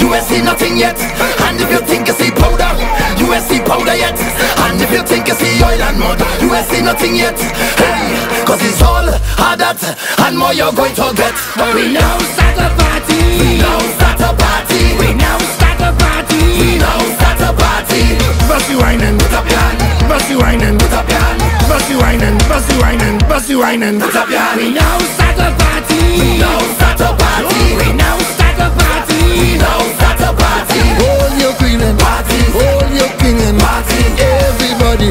you ain't seen nothing yet. And if you think you see powder, you ain't see powder yet. And if you think you see oil and mud, you ain't seen nothing yet. Hey, cause it's all hard that and more you're going to get. We now start a party. We now start a party. We now start a party. We now start a party Bossy whining, put a plan. hand. Bossy whining, put up plan. hand. Bossy whining, bossy whining, bossy whining, put up plan. We now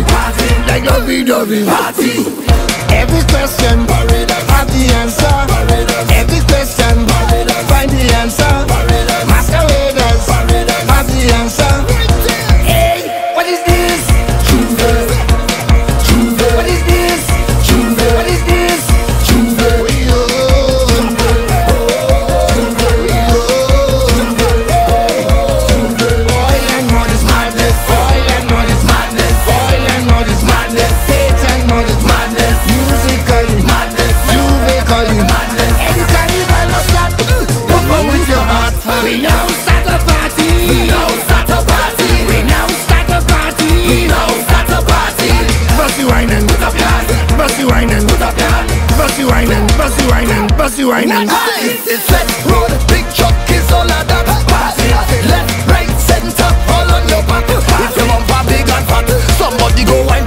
party, like lovey dovey party. Every question you ain't even It's, it's let's big truck is all of got Party, I left, right, center, all on your back. If you want party, gun fat Somebody go wine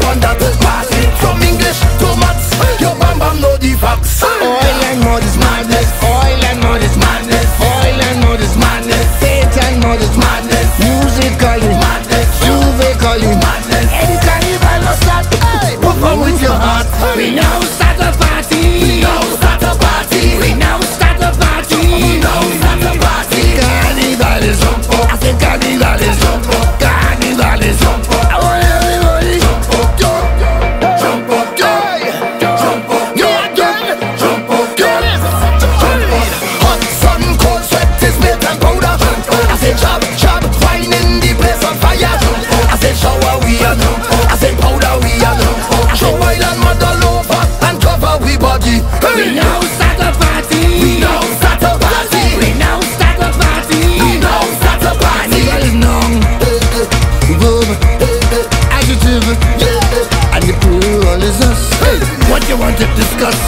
all is us hey. What you want to discuss?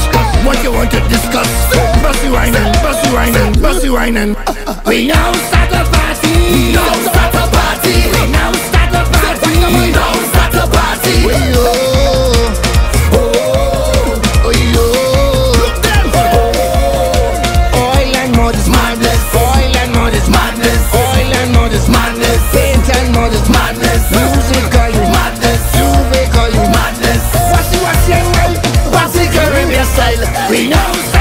What you want to discuss? Bossy whining, bossy whining, bossy whining We now start a party We now start style. We know